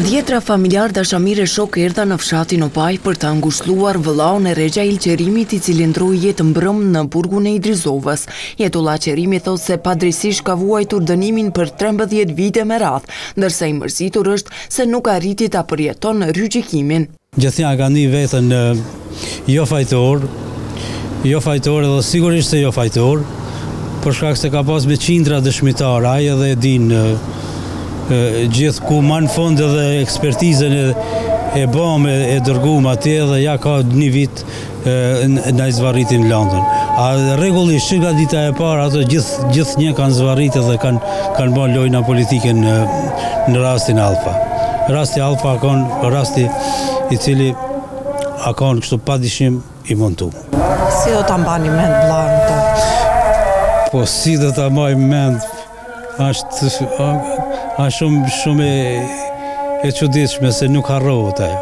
Dhjetëra familjarë dashamirë e shokë erdhën në fshatin Opaj për ta ngushëlluar vëllaun e Rexhail Qerimit i cili ndërroi jetë mbrëm në burgun e Idrizovës. Jetullah Qerimi thotë se padrejtësisht ka vuajtur dënimin për 13 vite me radhë, ndërsa i mërzitur është se nuk arriti ta përjeton rigjykimin. Gjithnjë e ka ni veten jo fajtor, jo fajtor edhe sigurisht se jo fajtor, për shkak se ka pas me qindra dëshmitarë, ai edhe e din gjithë Kumanova, në fund edhe ekspertizën e bamë, e dërgumë atje dhe ja ka një vit na i zvarritin landën. Rregullisht që nga dita e parë ato gjithë gjithnjë kanë zvarritë dhe kanë kanë bërë lojna politike në në rastin Alfa. Rasti Alfa a kon rasti i cili a kon kështu pa dyshim i montu. Si do ta mbani mend vllain të? Po si do ta mbaj mend? Asht, asht shumë shumë e çuditshme se nuk harrohet ajo.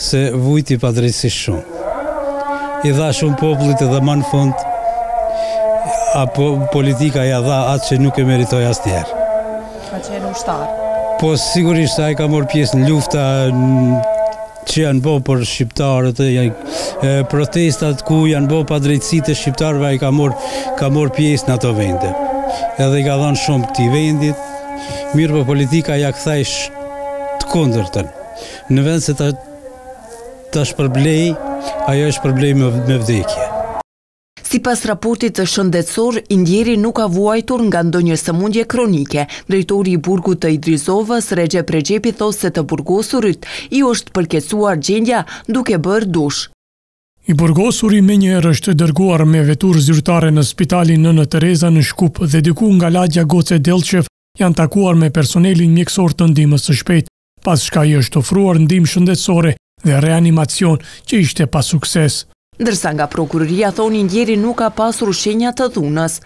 Se vujti padrejtësisht shumë. I dha shumë popullit dhe më në fund apo politika ja dha atë që nuk e meritoi asnjëherë. Ka qenë ushtar. Po sigurisht ai ka marrë pjesë në lufta që janë bo për shqiptarët, e, protestat ku janë bo padrejtësitë e shqiptarëve, i ka mor, ka mor pjesë në ato vende. Edhe i ka dhanë shumë këtij vendit, mirëpo po politika ja ktheu të kundërtën. Në vend se ta ta shpërblejë, ajo e shpërbleu me me vdekje. Sipas raportit shëndetësor, i ndjeri nuk ka vuajtur nga ndonjë sëmundje kronike. Drejtori i burgut të Idrizovës, Rexhep Rexhepi thotë se të burgosurit iu është përkeqësuar gjendja duke bërë dush. I burgosuri menjëherë është dërguar me veturë zyrtare në spitalin Nënë Tereza në Shkup dhe diku nga lagja Goce Dellçev janë takuar me personelin mjekësor të ndihmës së shpejtë. pas çka i është ofruar ndihmë shëndetësore dhe reanimacion që ishte pa sukses. Ndërsa nga prokuroria thonë i ndjeri nuk ka pasur shenja të dhunës.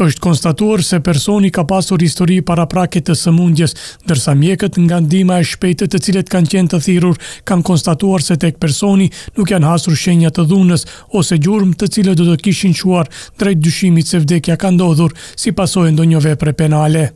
Është konstatuar se personi ka pasur histori paraprake të sëmundjes, ndërsa mjekët nga ndihma e shpejtë të cilët kanë qenë të thirrur kanë konstatuar se tek personi nuk janë hasur shenja të dhunës ose gjurmë të cilët do të kishin çuar drejt dyshimit se vdekja ka ndodhur si pasojë e ndonjë vepre penale.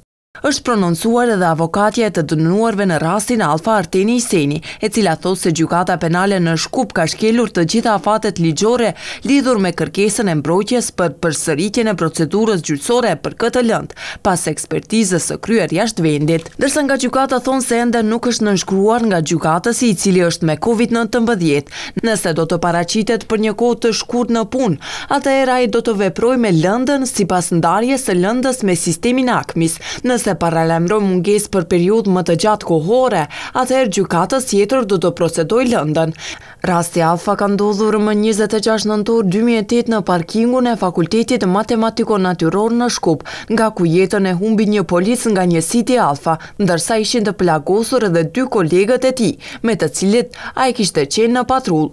Është prononcuar edhe avokatja e të dënuarve në rastin Alfa Arteni Iseni, e cila thotë se Gjykata Penale në Shkup ka shkelur të gjitha afatet ligjore lidhur me kërkesën e mbrojtjes për përsëritjen e procedurës gjyqësore për këtë lëndë, pas ekspertizës së kryer jashtë vendit. Ndërsa nga gjykata thonë se ende nuk është nënshkruar nga gjykatësi i cili është me Covid nëntëmbëdhjetë, Nëse do të paraqitet për një kohë të shkurtë në punë, atëherë ai do të veprojë me lëndën sipas ndarjes së lëndës me sistemin ACMIS. Nëse paralajmëron mungesë për periudhë më të gjatë kohore, atëherë gjykatës tjetër do të procedojë lëndën. Rasti Alfa ka ndodhur më njëzet e gjashtë nëntor dy mijë e tetë në parkingun e Fakultetit Matematiko-Natyror në Shkup, nga ku jetën e humbi një polic nga njësiti Alfa. ndërsa ishin të plagosur edhe dy kolegët e tij, me të cilët ai kishte qenë në patrullë.